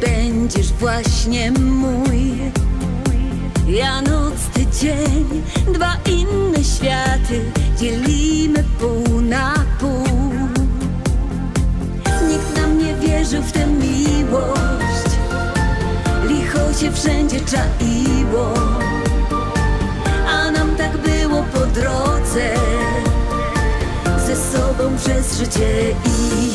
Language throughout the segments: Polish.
będziesz właśnie mój. Ja noc, ty dzień, dwa inne światy dzielimy pół na pół. Nikt nam nie wierzył w tę miłość, licho się wszędzie czaiło, a nam tak było po drodze, ze sobą przez życie iść.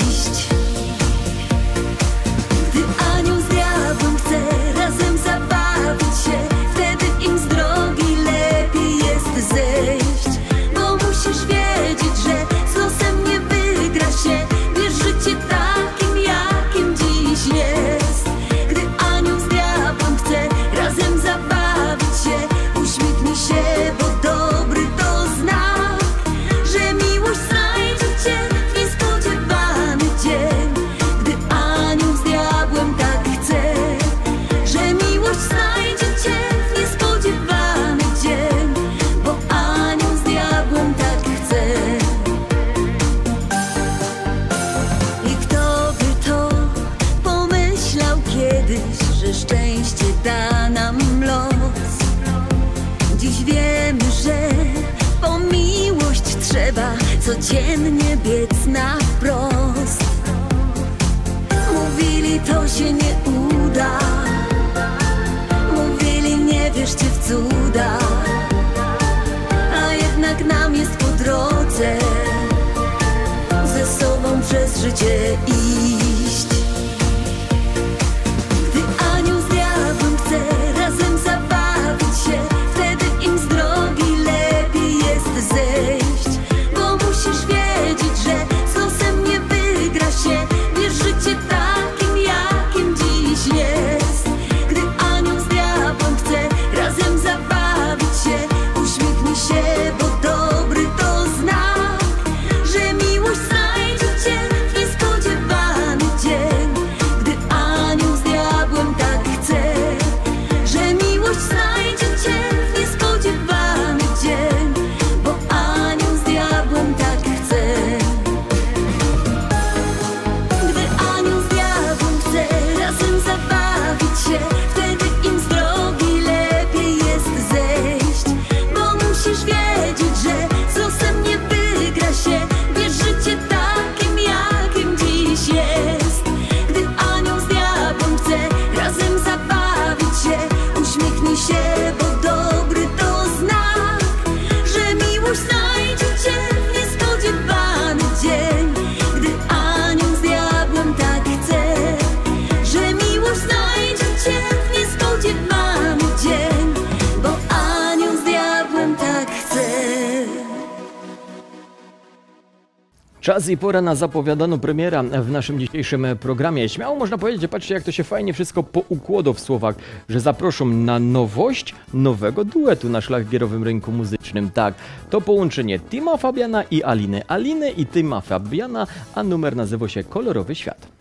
Czas i pora na zapowiadaną premiera w naszym dzisiejszym programie. Śmiało można powiedzieć, patrzcie jak to się fajnie wszystko poukłada w słowach, że zaproszą na nowość nowego duetu na szlagierowym rynku muzycznym. Tak, to połączenie Tima Fabiana i Aliny. Aliny i Tima Fabiana, a numer nazywa się Kolorowy Świat.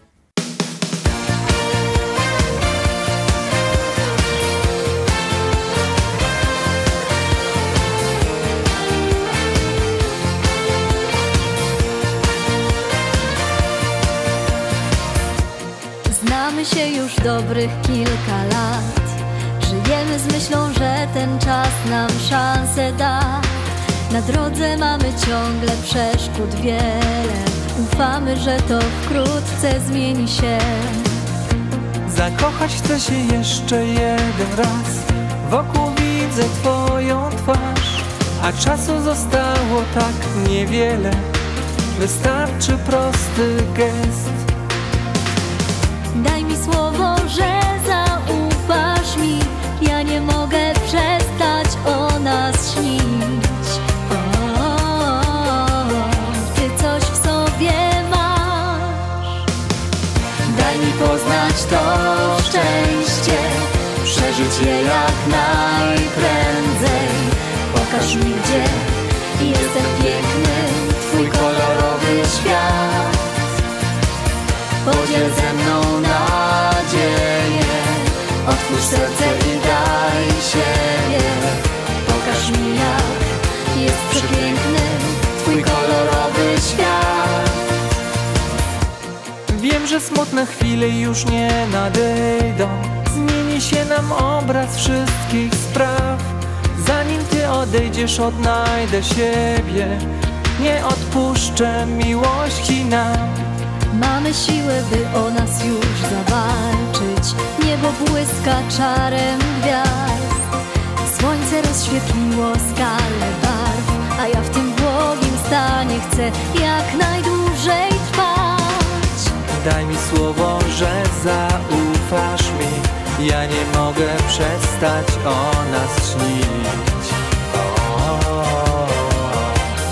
Znamy się już dobrych kilka lat. Żyjemy z myślą, że ten czas nam szansę da. Na drodze mamy ciągle przeszkód wiele. Ufamy, że to wkrótce zmieni się. Zakochać chcę się jeszcze jeden raz Wokół widzę twoją twarz A czasu zostało tak niewiele Wystarczy prosty gest Daj mi słowo, że zaufasz mi. Ja nie mogę przestać o nas śnić. O, ty coś w sobie masz. Daj mi poznać to szczęście, przeżyć je jak najprędzej. Pokaż mi, gdzie jest ten piękny, twój kolorowy świat. Podziel ze mną serce i daj siebie Pokaż mi jak jest przepiękny Twój kolorowy świat. Wiem, że smutne chwile już nie nadejdą. Zmieni się nam obraz wszystkich spraw. Zanim ty odejdziesz odnajdę siebie. Nie odpuszczę miłości nam Mamy siłę, by o nas już zawalczyć Niebo błyska czarem gwiazd. Słońce rozświetliło skalę barw. A ja w tym błogim stanie chcę jak najdłużej trwać. Daj mi słowo, że zaufasz mi. Ja nie mogę przestać o nas śnić.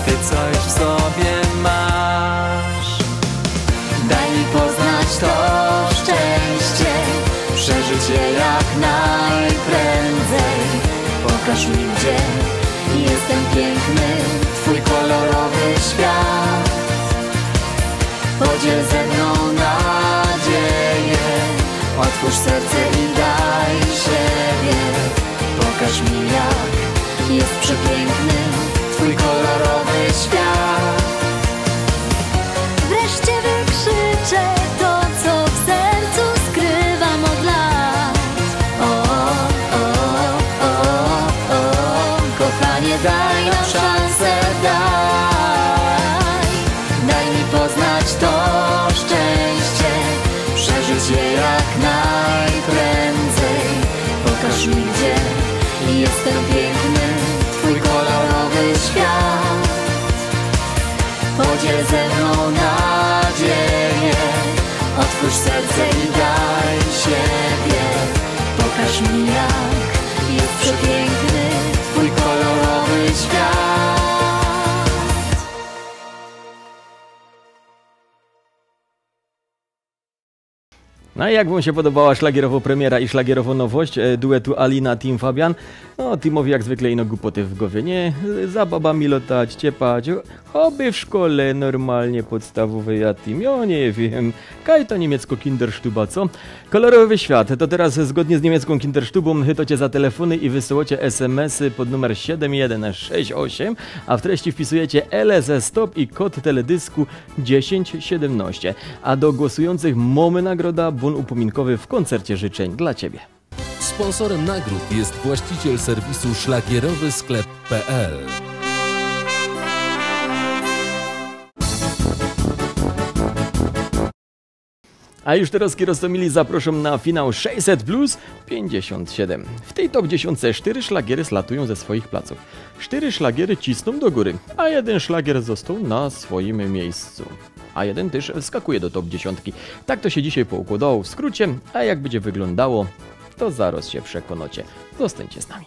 Ty coś w sobie to szczęście Przeżyć je jak najprędzej. Pokaż mi gdzie Jestem piękny, Twój kolorowy świat. Podziel ze mną nadzieję Otwórz serce i daj siebie. Pokaż mi jak jest przepiękny Twój kolorowy siebie. Pokaż mi jak jest przepiękny No i jak wam się podobała szlagierowo premiera i szlagierowo nowość e, duetu Alina Team Fabian? No, Timowi jak zwykle ino głupoty w głowie, nie? Za babami lotać, ciepać, oby w szkole normalnie podstawowej, a Tim, ja nie wiem. Kaj to niemiecko Kinderstuba, co? Kolorowy świat, to teraz zgodnie z niemiecką Kinderstubą chytocie za telefony i wysyłacie SMS-y pod numer 7168, a w treści wpisujecie LSS Stop i kod teledysku 1017. A do głosujących mamy nagroda, bon upominkowy w koncercie życzeń dla Ciebie. Sponsorem nagród jest właściciel serwisu szlagierowysklep.pl. A już teraz Kierostomili zaproszą na finał 600 Blues 57. W tej top 10 cztery szlagiery slatują ze swoich placów. Cztery szlagiery cisną do góry, a jeden szlagier został na swoim miejscu. A jeden też skakuje do top 10. Tak to się dzisiaj poukładało w skrócie, a jak będzie wyglądało, to zaraz się przekonacie. Zostańcie z nami.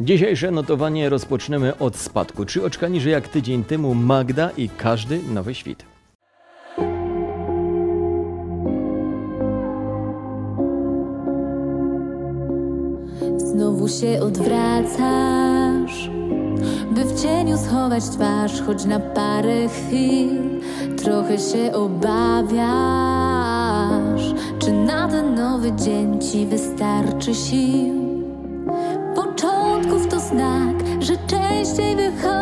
Dzisiejsze notowanie rozpoczniemy od spadku. Trzy oczka niżej jak tydzień temu Magda i każdy nowy świt. Znowu się odwracasz, by w cieniu schować twarz, choć na parę chwil trochę się obawiasz. Czy na ten nowy dzień ci wystarczy sił? Początków to znak, że częściej wychodzi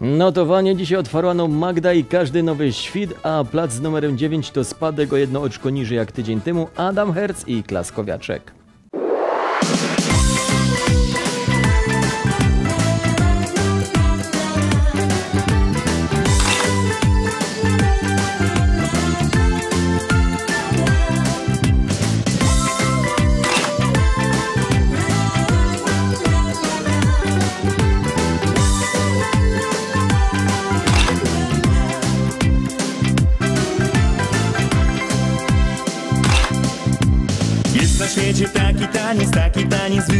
Notowanie dzisiaj otwarłano Magda i każdy nowy świt, a plac z numerem 9 to spadek o jedno oczko niżej jak tydzień temu Adam Herz i Klaskowiaczek.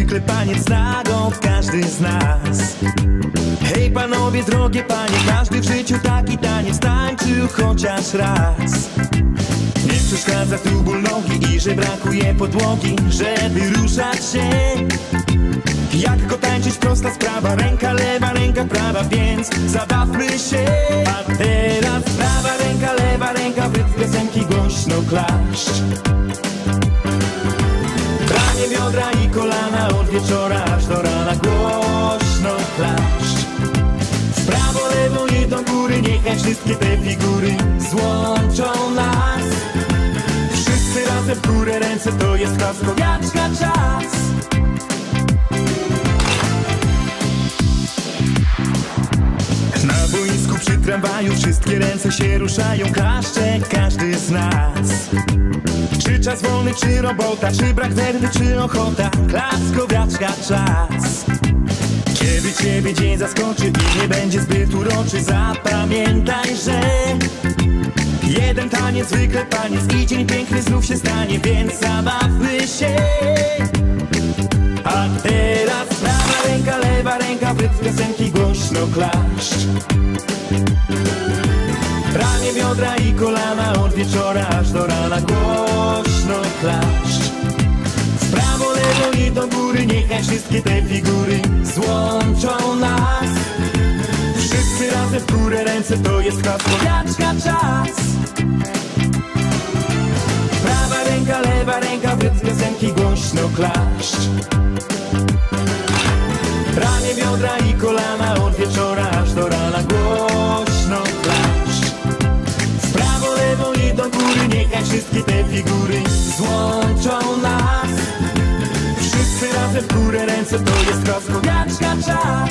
Zwykle paniec nago każdy z nas. Hej panowie, drogie panie, każdy w życiu taki taniec tańczył chociaż raz. Nie przeszkadza tu ból nogi i że brakuje podłogi, żeby ruszać się. Jak go tańczyć, prosta sprawa, ręka lewa, ręka prawa, więc zabawmy się. A teraz prawa ręka, lewa ręka, w piosenki głośno klaszcz. Biodra i kolana. Od wieczora aż do rana głośno klaszcz. W prawo, lewo i do góry niechaj wszystkie te figury złączą nas. Wszyscy razem w górę ręce to jest klaskowiaczka czas tramwaju wszystkie ręce się ruszają Klaszcze każdy z nas. Czy czas wolny, czy robota, czy brak nerwy, czy ochota Klaskowiaczka czas. Kiedy ciebie dzień zaskoczy i nie będzie zbyt uroczy Zapamiętaj, że Jeden taniec, zwykle taniec I dzień piękny znów się stanie, więc zabawmy się. A teraz prawa ręka, lewa ręka W piosenki głośno klaszcz biodra i kolana od wieczora aż do rana głośno klaszcz. W prawo, lewo i do góry niechaj wszystkie te figury złączą nas. Wszyscy razem w górę ręce to jest klaskowiaczka czas. Prawa ręka, lewa ręka w rytm piosenki głośno klaszcz. Ramię, biodra i kolana wszystkie te figury złączą nas. Wszyscy razem w górę ręce to jest klaskowiaczka czas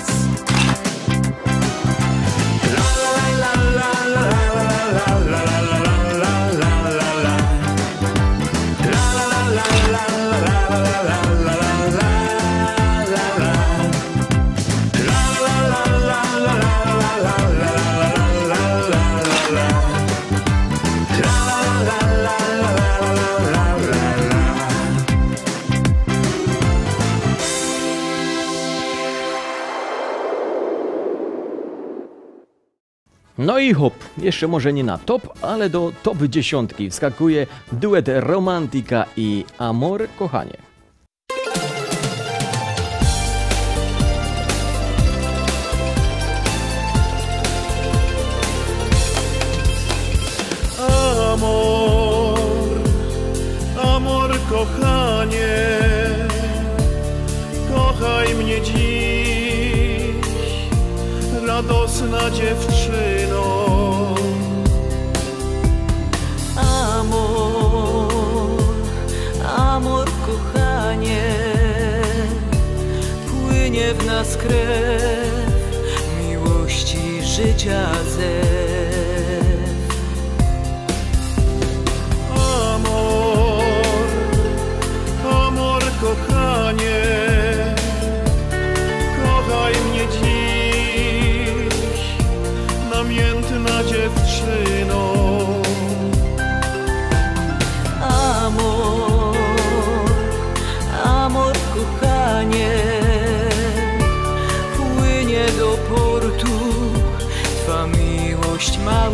No i hop, jeszcze może nie na top, ale do top dziesiątki wskakuje duet Romantika i Amor Kochanie. Amor, amor kochanie, kochaj mnie dziś, radosna dziewczyno. Krew miłości życia zew.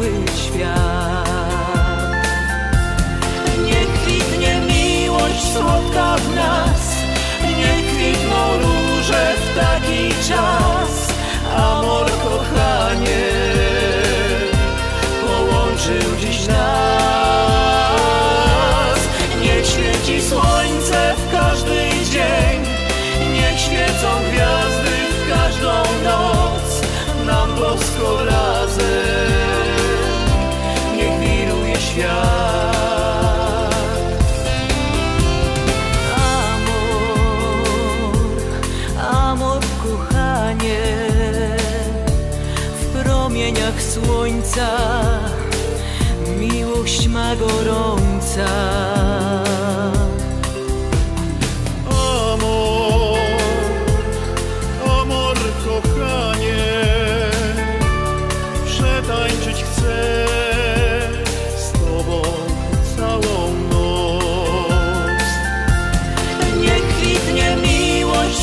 Mały świat. Nie kwitnie miłość słodka w nas, nie kwitną róże w taki czas.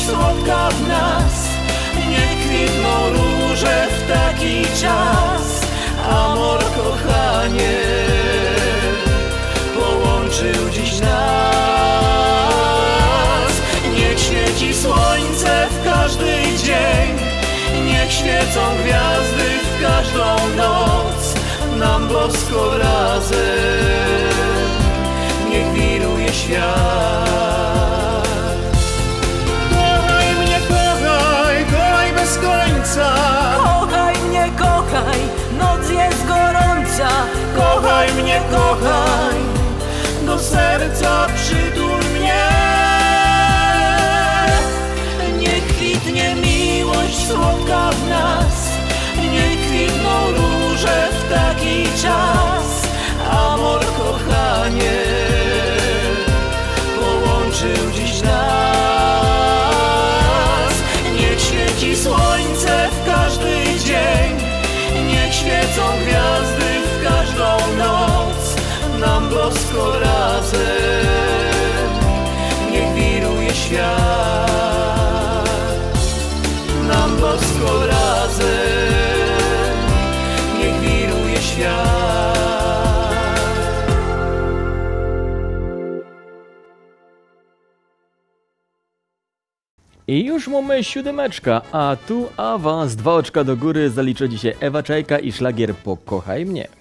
Słodka w nas, nie kwitną róże w taki czas. Amor, kochanie, połączył dziś nas. Niech świeci słońce w każdy dzień, niech świecą gwiazdy w każdą noc, nam bosko razem, niech wiruje świat. Końca. Kochaj mnie, kochaj, noc jest gorąca. Kochaj mnie, kochaj, do serca przytul I już mamy siódemeczka, a tu awans, dwa oczka do góry, zalicza dzisiaj Ewa Czajka i szlagier Pokochaj mnie.